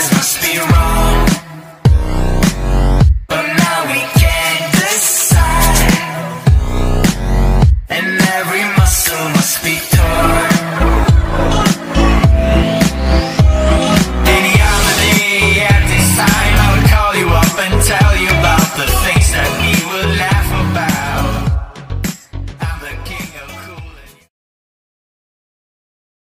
It's